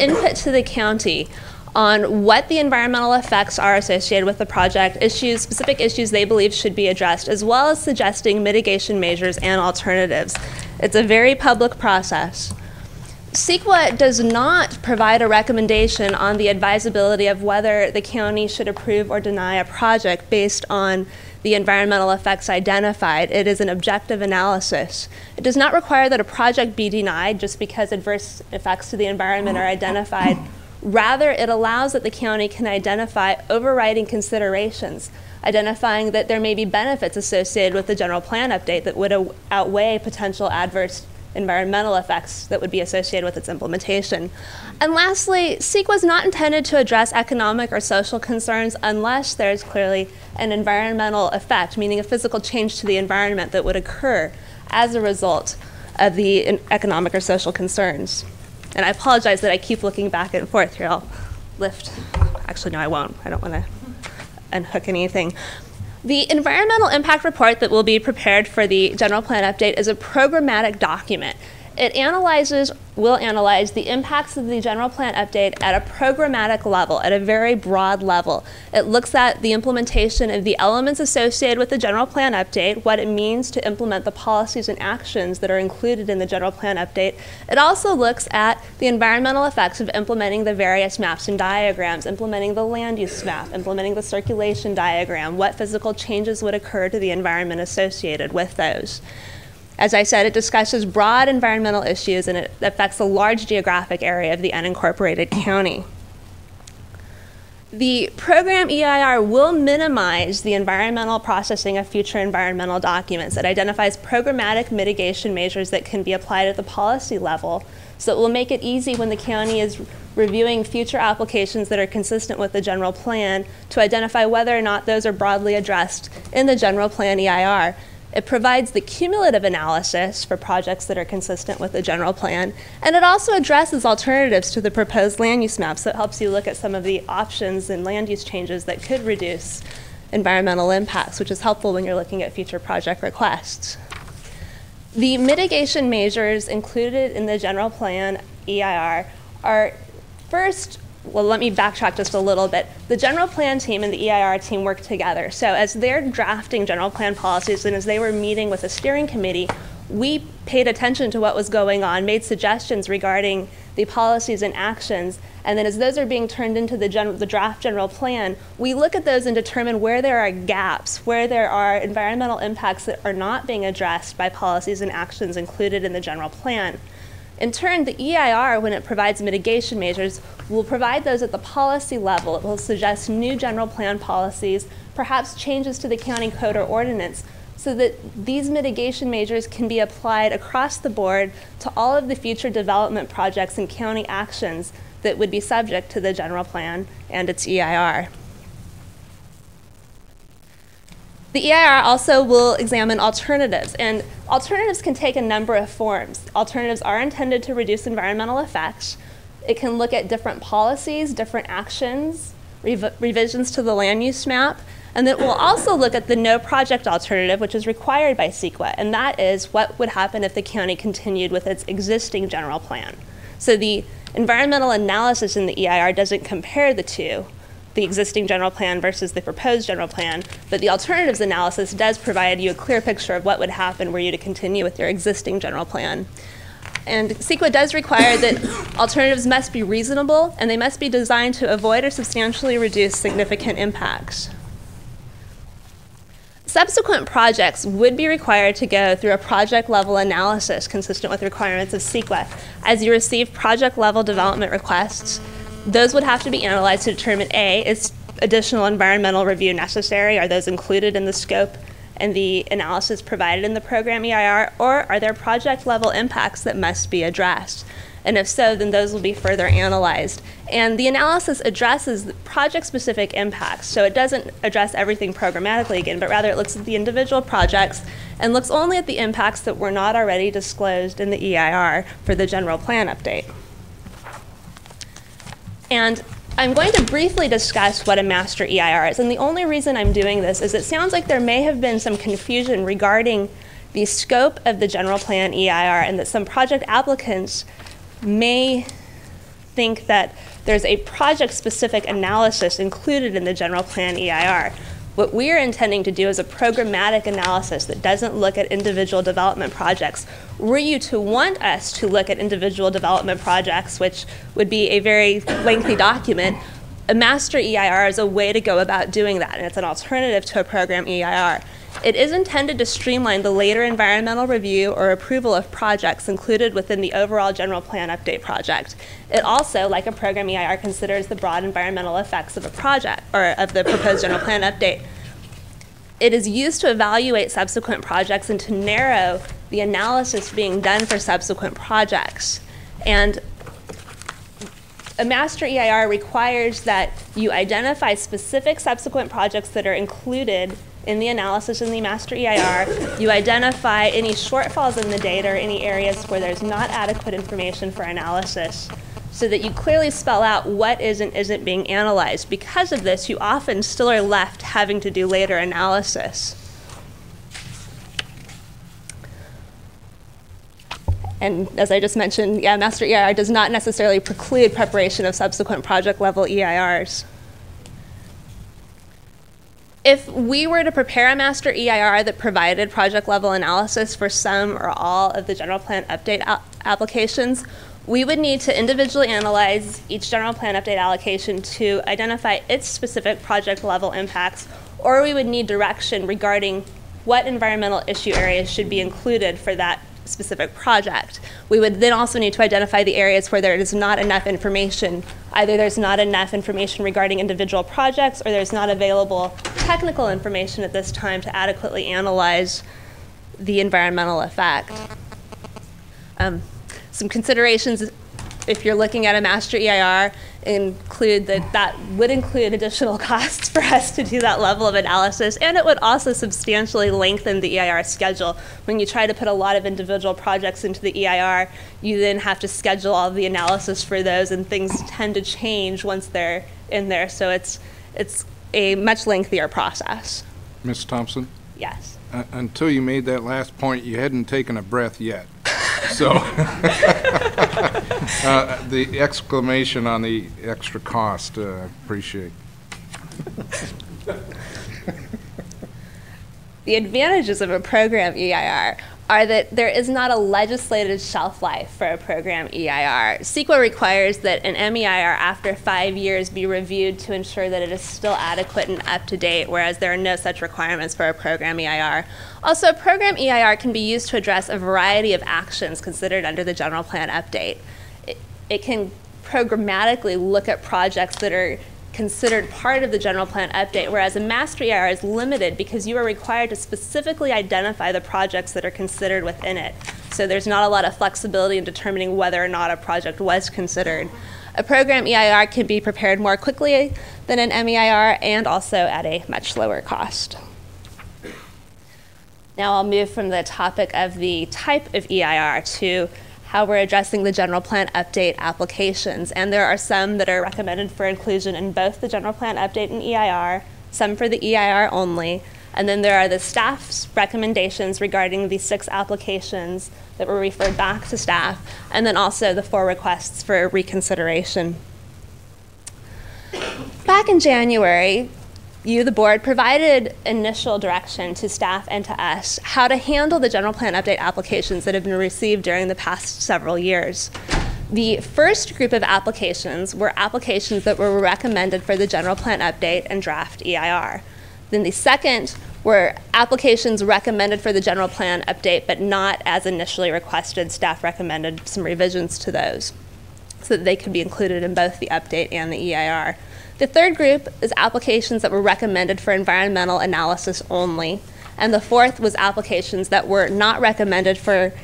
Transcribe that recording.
input to the county on what the environmental effects are associated with the project, issues, specific issues they believe should be addressed, as well as suggesting mitigation measures and alternatives. It's a very public process. CEQA does not provide a recommendation on the advisability of whether the county should approve or deny a project based on the environmental effects identified. It is an objective analysis. It does not require that a project be denied just because adverse effects to the environment are identified. Rather, it allows that the county can identify overriding considerations, identifying that there may be benefits associated with the general plan update that would outweigh potential adverse environmental effects that would be associated with its implementation. And lastly, CEQA was not intended to address economic or social concerns unless there is clearly an environmental effect, meaning a physical change to the environment that would occur as a result of the economic or social concerns. And I apologize that I keep looking back and forth here. I'll lift. Actually, no, I won't. I don't want to unhook anything. The environmental impact report that will be prepared for the general plan update is a programmatic document. It analyzes, will analyze the impacts of the general plan update at a programmatic level, at a very broad level. It looks at the implementation of the elements associated with the general plan update, what it means to implement the policies and actions that are included in the general plan update. It also looks at the environmental effects of implementing the various maps and diagrams, implementing the land use map, implementing the circulation diagram, what physical changes would occur to the environment associated with those. As I said, it discusses broad environmental issues and it affects a large geographic area of the unincorporated county. The program EIR will minimize the environmental processing of future environmental documents. It identifies programmatic mitigation measures that can be applied at the policy level. So it will make it easy when the county is reviewing future applications that are consistent with the general plan to identify whether or not those are broadly addressed in the general plan EIR. It provides the cumulative analysis for projects that are consistent with the general plan, and it also addresses alternatives to the proposed land use map, so it helps you look at some of the options and land use changes that could reduce environmental impacts, which is helpful when you're looking at future project requests. The mitigation measures included in the general plan EIR are first well, let me backtrack just a little bit. The general plan team and the EIR team work together. So as they're drafting general plan policies and as they were meeting with the steering committee, we paid attention to what was going on, made suggestions regarding the policies and actions, and then as those are being turned into the, gen- the draft general plan, we look at those and determine where there are gaps, where there are environmental impacts that are not being addressed by policies and actions included in the general plan. In turn, the EIR, when it provides mitigation measures, will provide those at the policy level. It will suggest new general plan policies, perhaps changes to the county code or ordinance, so that these mitigation measures can be applied across the board to all of the future development projects and county actions that would be subject to the general plan and its EIR. The EIR also will examine alternatives, and alternatives can take a number of forms. Alternatives are intended to reduce environmental effects. It can look at different policies, different actions, rev revisions to the land use map, and it will also look at the no project alternative, which is required by CEQA, and that is what would happen if the county continued with its existing general plan. So the environmental analysis in the EIR doesn't compare the two, the existing general plan versus the proposed general plan, but the alternatives analysis does provide you a clear picture of what would happen were you to continue with your existing general plan. And CEQA does require that alternatives must be reasonable and they must be designed to avoid or substantially reduce significant impacts. Subsequent projects would be required to go through a project level analysis consistent with requirements of CEQA. As you receive project level development requests, those would have to be analyzed to determine A, is additional environmental review necessary? Are those included in the scope and the analysis provided in the program EIR? Or are there project level impacts that must be addressed? And if so, then those will be further analyzed. And the analysis addresses project specific impacts. So it doesn't address everything programmatically again, but rather it looks at the individual projects and looks only at the impacts that were not already disclosed in the EIR for the general plan update. And I'm going to briefly discuss what a master EIR is. And the only reason I'm doing this is it sounds like there may have been some confusion regarding the scope of the general plan EIR and that some project applicants may think that there's a project-specific analysis included in the general plan EIR. What we're intending to do is a programmatic analysis that doesn't look at individual development projects. Were you to want us to look at individual development projects, which would be a very lengthy document, a master EIR is a way to go about doing that, and it's an alternative to a program EIR. It is intended to streamline the later environmental review or approval of projects included within the overall general plan update project. It also, like a program EIR, considers the broad environmental effects of a project or of the proposed general plan update. It is used to evaluate subsequent projects and to narrow the analysis being done for subsequent projects. And a master EIR requires that you identify specific subsequent projects that are included in the analysis in the master EIR. You identify any shortfalls in the data or any areas where there's not adequate information for analysis so that you clearly spell out what is and isn't being analyzed. Because of this, you often still are left having to do later analysis. And as I just mentioned, yeah, master EIR does not necessarily preclude preparation of subsequent project level EIRs. If we were to prepare a master EIR that provided project level analysis for some or all of the general plan update applications, we would need to individually analyze each general plan update allocation to identify its specific project level impacts, or we would need direction regarding what environmental issue areas should be included for that specific project. We would then also need to identify the areas where there is not enough information. Either there's not enough information regarding individual projects or there's not available technical information at this time to adequately analyze the environmental effect. Um, some considerations if you're looking at a master EIR, include that that would include additional costs for us to do that level of analysis, and it would also substantially lengthen the EIR schedule. When you try to put a lot of individual projects into the EIR, you then have to schedule all the analysis for those, and things tend to change once they're in there. So it's it's a much lengthier process. Ms. Thompson? Yes. Uh, until you made that last point, you hadn't taken a breath yet. So, uh, the exclamation on the extra cost, uh, appreciate. the advantages of a program EIR are that there is not a legislated shelf life for a program EIR. CEQA requires that an MEIR after five years be reviewed to ensure that it is still adequate and up to date, whereas there are no such requirements for a program EIR. Also, a program EIR can be used to address a variety of actions considered under the general plan update. It, it can programmatically look at projects that are considered part of the general plan update, whereas a master EIR is limited because you are required to specifically identify the projects that are considered within it. So there's not a lot of flexibility in determining whether or not a project was considered. A program EIR can be prepared more quickly than an MEIR and also at a much lower cost. Now I'll move from the topic of the type of EIR to how we're addressing the general plan update applications. And there are some that are recommended for inclusion in both the general plan update and EIR, some for the EIR only. And then there are the staff's recommendations regarding the six applications that were referred back to staff, and then also the four requests for reconsideration. Back in January, you, the board, provided initial direction to staff and to us how to handle the general plan update applications that have been received during the past several years. The first group of applications were applications that were recommended for the general plan update and draft EIR. Then the second were applications recommended for the general plan update but not as initially requested. Staff recommended some revisions to those so that they could be included in both the update and the EIR. The third group is applications that were recommended for environmental analysis only. And the fourth was applications that were not recommended for